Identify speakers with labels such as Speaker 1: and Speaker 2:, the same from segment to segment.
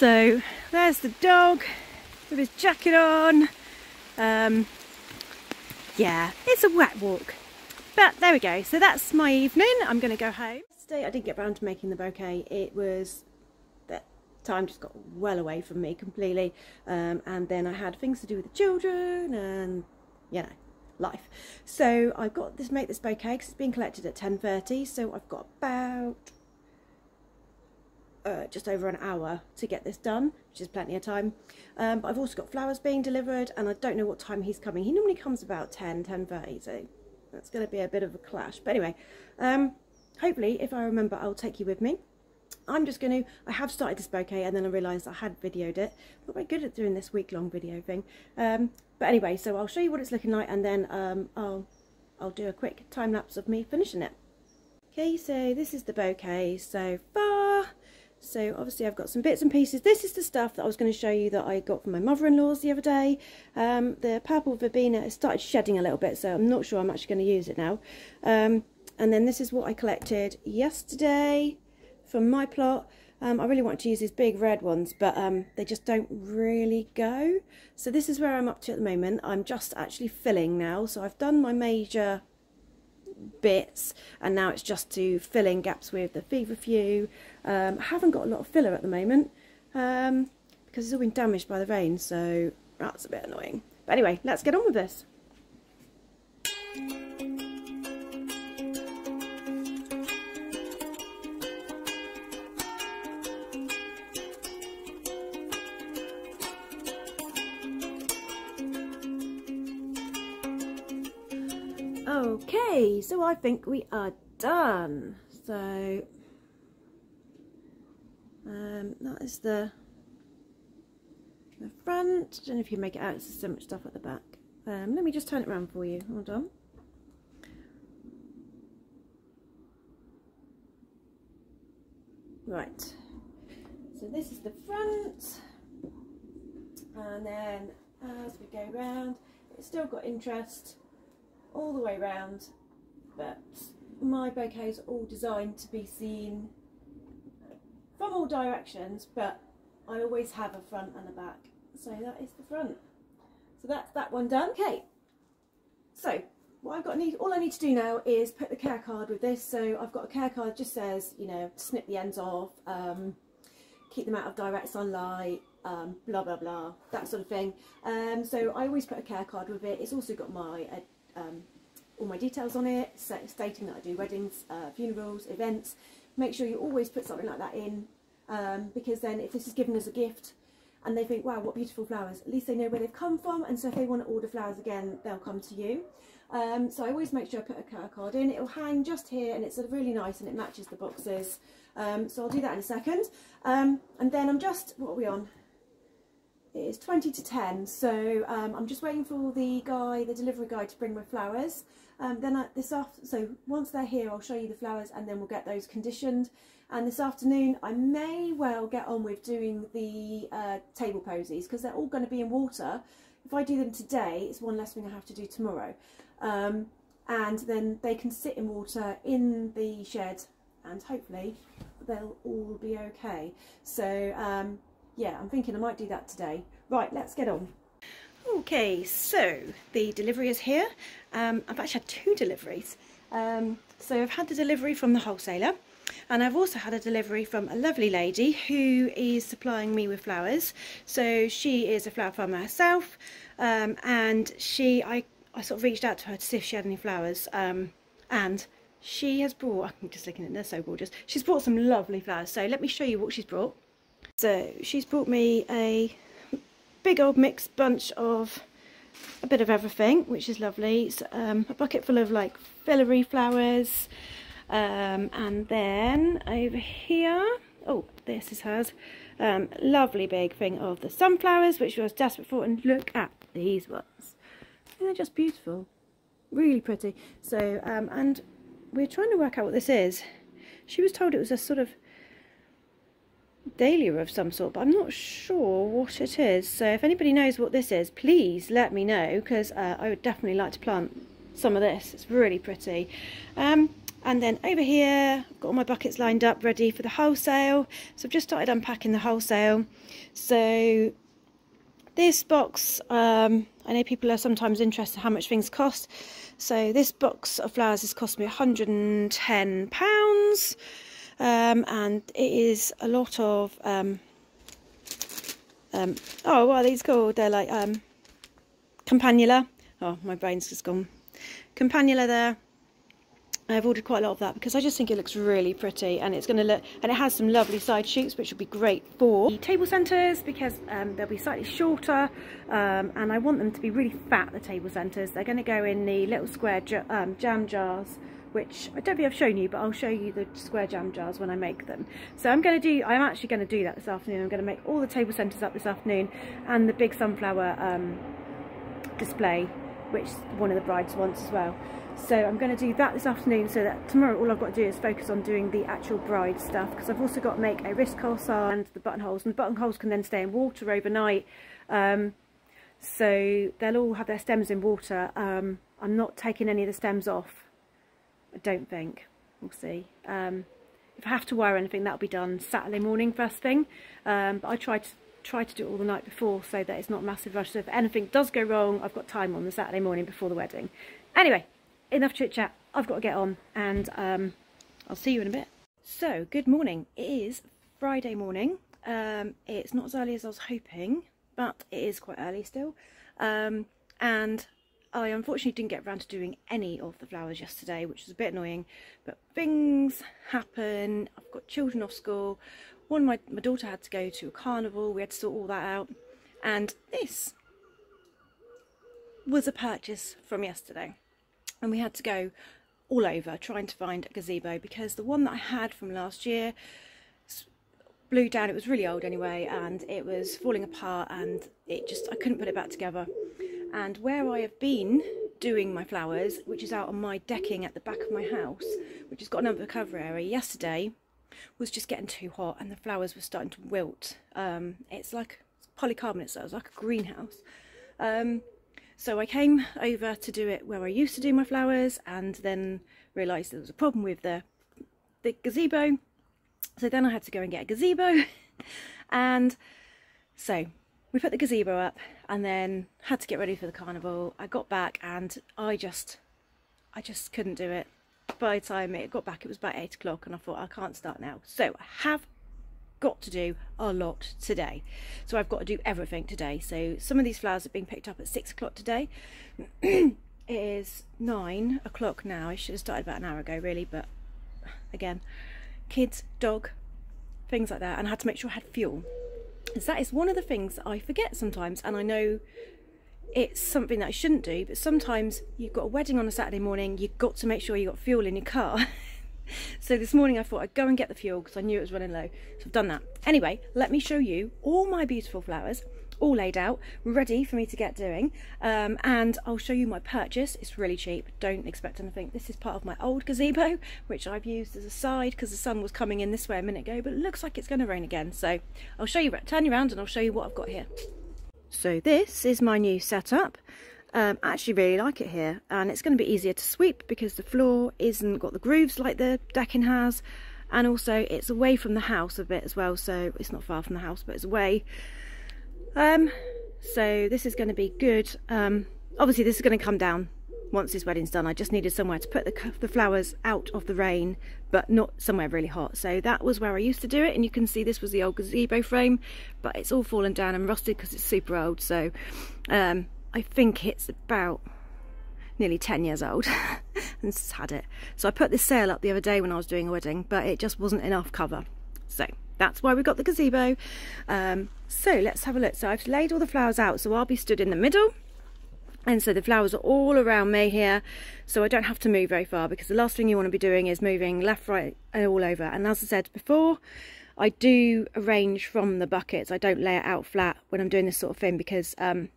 Speaker 1: So there's the dog with his jacket on. Um, yeah, it's a wet walk. But there we go. So that's my evening. I'm going to go home. Today I didn't get around to making the bouquet. It was that time just got well away from me completely. Um, and then I had things to do with the children and, you know, life. So I've got this make this bouquet because it's being collected at 10.30. So I've got about uh, just over an hour to get this done, which is plenty of time. Um, but I've also got flowers being delivered and I don't know what time he's coming. He normally comes about 10, 10.30, so that's going to be a bit of a clash. But anyway, um, hopefully if I remember I'll take you with me. I'm just going to, I have started this bouquet and then I realised I had videoed it. I'm not very good at doing this week long video thing. Um, but anyway, so I'll show you what it's looking like and then um, I'll, I'll do a quick time lapse of me finishing it. Okay, so this is the bouquet so far. So obviously I've got some bits and pieces. This is the stuff that I was going to show you that I got from my mother-in-law's the other day. Um, the purple verbena has started shedding a little bit, so I'm not sure I'm actually going to use it now. Um, and then this is what I collected yesterday from my plot. Um, I really want to use these big red ones, but um, they just don't really go. So this is where I'm up to at the moment. I'm just actually filling now. So I've done my major bits and now it's just to fill in gaps with the feverfew. Um, I haven't got a lot of filler at the moment um, because it's all been damaged by the rain so that's a bit annoying. But anyway, let's get on with this. So I think we are done. So um, that is the the front. I don't know if you make it out. There's so much stuff at the back. Um, let me just turn it around for you. Hold on. Right. So this is the front, and then as we go round, it's still got interest all the way round but my bouquets are all designed to be seen from all directions but I always have a front and a back. So that is the front. So that's that one done. Okay. So what I've got need all I need to do now is put the care card with this. So I've got a care card that just says you know snip the ends off um, keep them out of direct sunlight um, blah blah blah that sort of thing. Um, so I always put a care card with it. It's also got my uh, um, all my details on it, stating that I do weddings, uh, funerals, events. Make sure you always put something like that in um, because then if this is given as a gift and they think, wow, what beautiful flowers, at least they know where they've come from and so if they want to order flowers again, they'll come to you. Um, so I always make sure I put a card in. It'll hang just here and it's really nice and it matches the boxes. Um, so I'll do that in a second. Um, and then I'm just, what are we on? It is 20 to 10, so um, I'm just waiting for the guy, the delivery guy, to bring my flowers. Um, then I, this after, so once they're here, I'll show you the flowers, and then we'll get those conditioned. And this afternoon, I may well get on with doing the uh, table posies because they're all going to be in water. If I do them today, it's one less thing I have to do tomorrow. Um, and then they can sit in water in the shed, and hopefully they'll all be okay. So um, yeah, I'm thinking I might do that today. Right, let's get on. Okay, so the delivery is here. Um, I've actually had two deliveries. Um, so I've had the delivery from the wholesaler and I've also had a delivery from a lovely lady who is supplying me with flowers. So she is a flower farmer herself um, and she, I, I sort of reached out to her to see if she had any flowers um, and she has brought, I'm just looking at them, they're so gorgeous. She's brought some lovely flowers. So let me show you what she's brought. So she's brought me a big old mixed bunch of a bit of everything, which is lovely. So, um, a bucket full of like filiary flowers. Um, and then over here, oh, this is hers. Um, lovely big thing of the sunflowers, which was desperate for. And look at these ones. They're just beautiful. Really pretty. So, um, and we're trying to work out what this is. She was told it was a sort of dahlia of some sort, but I'm not sure what it is. So if anybody knows what this is, please let me know because uh, I would definitely like to plant some of this. It's really pretty. Um, And then over here, I've got all my buckets lined up ready for the wholesale. So I've just started unpacking the wholesale. So this box, um, I know people are sometimes interested in how much things cost. So this box of flowers has cost me £110. Um, and it is a lot of, um, um, oh, what are these called? They're like um, campanula. Oh, my brain's just gone. Campanula there I've ordered quite a lot of that because I just think it looks really pretty and it's going to look and it has some lovely side shoots which will be great for the table centres because um, they'll be slightly shorter um, and I want them to be really fat the table centres they're going to go in the little square um, jam jars which I don't think I've shown you but I'll show you the square jam jars when I make them. So I'm going to do I'm actually going to do that this afternoon. I'm going to make all the table centres up this afternoon and the big sunflower um, display which one of the brides wants as well so I'm going to do that this afternoon so that tomorrow all I've got to do is focus on doing the actual bride stuff because I've also got to make a wrist corsage and the buttonholes and the buttonholes can then stay in water overnight. Um, so they'll all have their stems in water. Um, I'm not taking any of the stems off I don't think. We'll see. Um, if I have to wire anything that'll be done Saturday morning first thing. Um, but I try to try to do it all the night before so that it's not a massive rush. So if anything does go wrong I've got time on the Saturday morning before the wedding. Anyway enough chit chat. I've got to get on and um, I'll see you in a bit. So, good morning. It is Friday morning. Um, it's not as early as I was hoping, but it is quite early still. Um, and I unfortunately didn't get around to doing any of the flowers yesterday, which was a bit annoying. But things happen. I've got children off school. One, my, my daughter had to go to a carnival. We had to sort all that out. And this was a purchase from yesterday and we had to go all over trying to find a gazebo because the one that I had from last year blew down. It was really old anyway and it was falling apart and it just, I couldn't put it back together. And where I have been doing my flowers, which is out on my decking at the back of my house, which has got another cover area, yesterday was just getting too hot and the flowers were starting to wilt. Um, it's like polycarbonate, so it was like a greenhouse. Um, so I came over to do it where I used to do my flowers and then realised there was a problem with the, the gazebo. So then I had to go and get a gazebo and so we put the gazebo up and then had to get ready for the carnival. I got back and I just, I just couldn't do it. By the time it got back, it was about eight o'clock and I thought I can't start now. So I have got to do a lot today. So I've got to do everything today. So some of these flowers are being picked up at six o'clock today. it is nine o'clock now. I should have started about an hour ago really, but again, kids, dog, things like that. And I had to make sure I had fuel. Because that is one of the things I forget sometimes. And I know it's something that I shouldn't do, but sometimes you've got a wedding on a Saturday morning, you've got to make sure you've got fuel in your car. so this morning I thought I'd go and get the fuel because I knew it was running low. So I've done that. Anyway, let me show you all my beautiful flowers all laid out, ready for me to get doing. Um, and I'll show you my purchase. It's really cheap. Don't expect anything. This is part of my old gazebo, which I've used as a side because the sun was coming in this way a minute ago, but it looks like it's going to rain again. So I'll show you, turn you around and I'll show you what I've got here. So this is my new setup. Um, I actually really like it here and it's going to be easier to sweep because the floor isn't got the grooves like the decking has and also it's away from the house a bit as well so it's not far from the house but it's away. Um, so this is going to be good. Um, obviously this is going to come down once this wedding's done. I just needed somewhere to put the, the flowers out of the rain but not somewhere really hot. So that was where I used to do it and you can see this was the old gazebo frame but it's all fallen down and rusted because it's super old so um, I think it's about nearly 10 years old and had it. So I put this sail up the other day when I was doing a wedding, but it just wasn't enough cover. So that's why we got the gazebo. Um, so let's have a look. So I've laid all the flowers out, so I'll be stood in the middle. And so the flowers are all around me here, so I don't have to move very far because the last thing you want to be doing is moving left, right, all over. And as I said before, I do arrange from the buckets. I don't lay it out flat when I'm doing this sort of thing because um,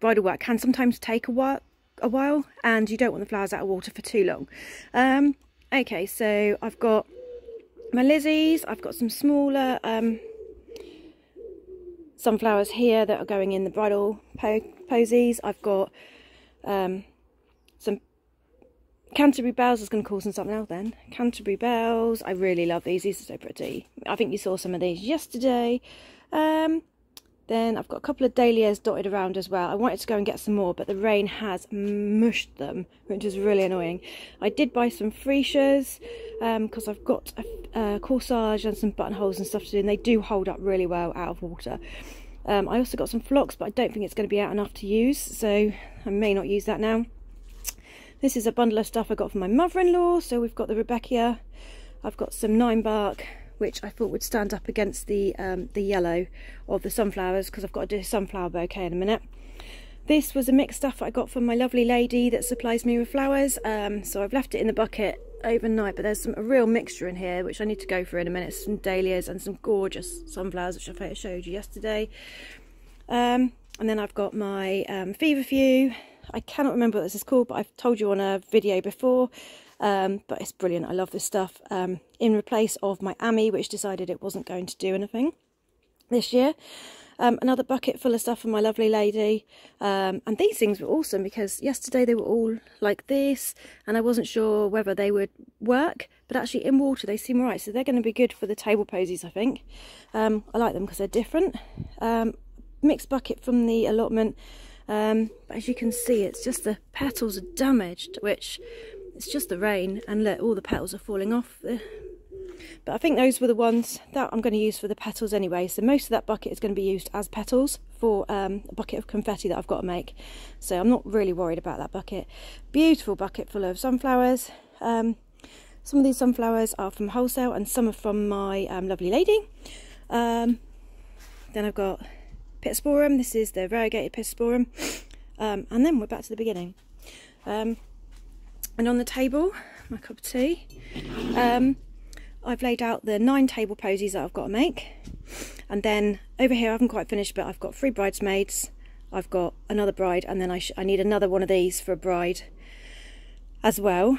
Speaker 1: bridal work can sometimes take a while, a while and you don't want the flowers out of water for too long. Um, okay, so I've got my Lizzies, I've got some smaller um, sunflowers here that are going in the bridal po posies. I've got um, some Canterbury Bells is going to call some something else then. Canterbury Bells. I really love these. These are so pretty. I think you saw some of these yesterday. Um, then I've got a couple of dahlias dotted around as well. I wanted to go and get some more, but the rain has mushed them, which is really annoying. I did buy some freesias because um, I've got a, a, corsage and some buttonholes and stuff to do, and they do hold up really well out of water. Um, I also got some phlox, but I don't think it's going to be out enough to use, so I may not use that now. This is a bundle of stuff I got from my mother-in-law, so we've got the Rudbeckia. I've got some nine bark which I thought would stand up against the um, the yellow of the sunflowers because I've got to do a sunflower bouquet in a minute. This was a mixed stuff I got from my lovely lady that supplies me with flowers. Um, so I've left it in the bucket overnight, but there's some a real mixture in here, which I need to go through in a minute. Some dahlias and some gorgeous sunflowers, which I showed you yesterday. Um, and then I've got my um, feverfew. I cannot remember what this is called, but I've told you on a video before. Um, but it's brilliant. I love this stuff. Um, in replace of my Ammi, which decided it wasn't going to do anything this year. Um, another bucket full of stuff for my lovely lady. Um, and these things were awesome because yesterday they were all like this and I wasn't sure whether they would work. But actually in water they seem right. So they're going to be good for the table posies, I think. Um, I like them because they're different. Um, mixed bucket from the allotment. Um, but as you can see, it's just the petals are damaged, which it's just the rain and look all the petals are falling off but I think those were the ones that I'm going to use for the petals anyway. So most of that bucket is going to be used as petals for um, a bucket of confetti that I've got to make. So I'm not really worried about that bucket. Beautiful bucket full of sunflowers. Um, some of these sunflowers are from wholesale and some are from my um, lovely lady. Um, then I've got Pittosporum this is the variegated Pittosporum um, and then we're back to the beginning. Um, and on the table, my cup of tea, um, I've laid out the nine table posies that I've got to make. And then over here, I haven't quite finished, but I've got three bridesmaids. I've got another bride, and then I, I need another one of these for a bride as well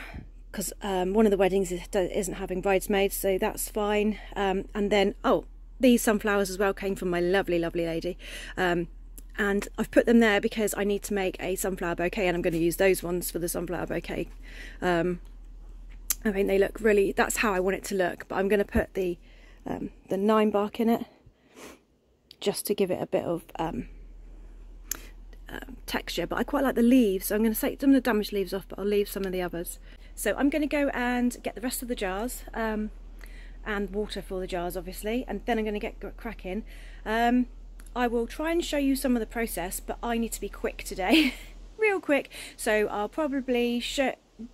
Speaker 1: because um, one of the weddings is, not having bridesmaids, so that's fine. Um, and then, oh, these sunflowers as well came from my lovely, lovely lady. Um, and I've put them there because I need to make a sunflower bouquet and I'm going to use those ones for the sunflower bouquet. Um, I mean they look really, that's how I want it to look but I'm going to put the, um, the nine bark in it just to give it a bit of um, um, texture but I quite like the leaves so I'm going to take some of the damaged leaves off but I'll leave some of the others. So I'm going to go and get the rest of the jars um, and water for the jars obviously and then I'm going to get cracking. I will try and show you some of the process, but I need to be quick today, real quick. So I'll probably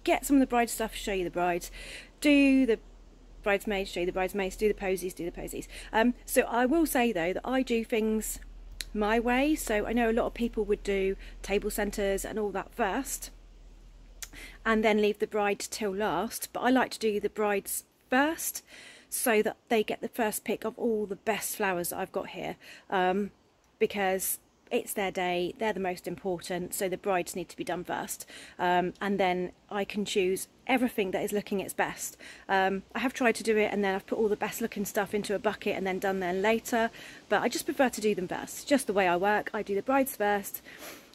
Speaker 1: get some of the bride stuff, show you the brides, do the bridesmaids, show you the bridesmaids, do the posies, do the posies. Um, so I will say though that I do things my way. So I know a lot of people would do table centres and all that first and then leave the bride till last, but I like to do the brides first so that they get the first pick of all the best flowers I've got here um, because it's their day, they're the most important, so the brides need to be done first. Um, and then I can choose everything that is looking its best. Um, I have tried to do it and then I've put all the best looking stuff into a bucket and then done them later, but I just prefer to do them first. Just the way I work, I do the brides first.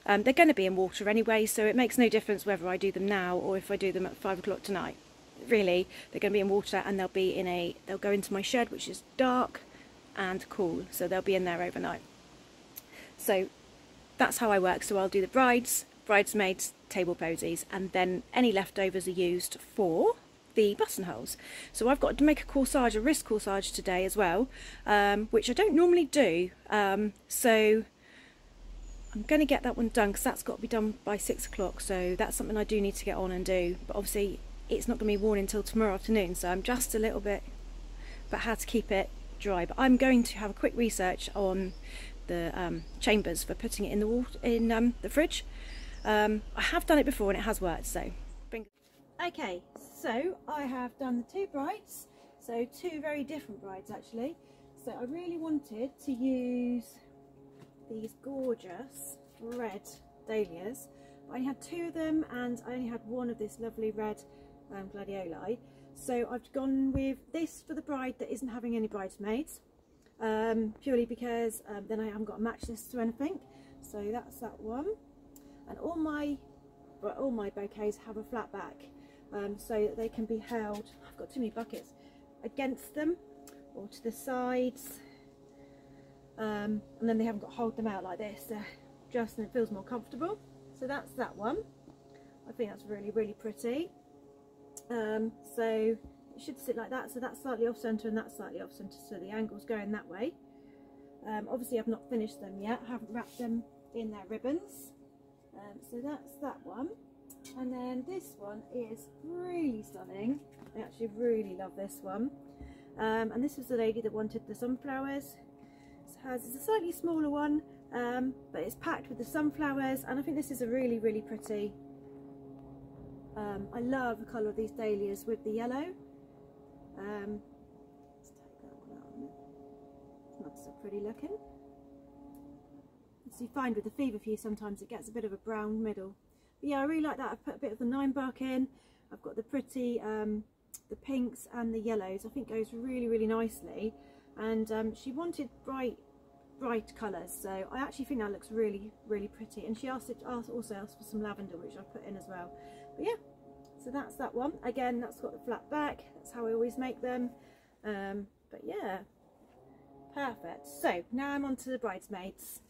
Speaker 1: Um, they're going to be in water anyway, so it makes no difference whether I do them now or if I do them at five o'clock tonight really they're going to be in water and they'll be in a they'll go into my shed which is dark and cool. So they'll be in there overnight. So that's how I work. So I'll do the brides bridesmaids table posies and then any leftovers are used for the buttonholes. So I've got to make a corsage a wrist corsage today as well um, which I don't normally do. Um, so I'm going to get that one done because that's got to be done by six o'clock. So that's something I do need to get on and do. But obviously it's not going to be worn until tomorrow afternoon so I'm just a little bit but how to keep it dry. But I'm going to have a quick research on the um, chambers for putting it in the water in um, the fridge. Um, I have done it before and it has worked so okay so I have done the two brides so two very different brides actually. So I really wanted to use these gorgeous red dahlias. I only had two of them and I only had one of this lovely red um, gladioli. So I've gone with this for the bride that isn't having any bridesmaids, um, purely because um, then I haven't got to match this to anything. So that's that one. And all my all my bouquets have a flat back. um, so that they can be held I've got too many buckets against them or to the sides um, and then they haven't got to hold them out like this uh, just and it feels more comfortable so that's that one I think that's really really pretty um, so it should sit like that. So that's slightly off centre and that's slightly off centre. So the angle's going that way. Um, obviously I've not finished them yet. I haven't wrapped them in their ribbons. Um, so that's that one. And then this one is really stunning. I actually really love this one. Um, and this was the lady that wanted the sunflowers. It has it's a slightly smaller one um, but it's packed with the sunflowers. And I think this is a really really pretty um, I love the colour of these dahlias with the yellow. Um, let's take that one out it's not so pretty looking. As you find with the feverfew sometimes it gets a bit of a brown middle. But yeah I really like that. I've put a bit of the nine bark in. I've got the pretty um, the pinks and the yellows. I think goes really really nicely. And um, she wanted bright bright colours. So I actually think that looks really really pretty. And she asked it also asked for some lavender which I put in as well but yeah so that's that one. Again that's got the flat back. That's how I always make them. Um, but yeah perfect. So now I'm on to the bridesmaids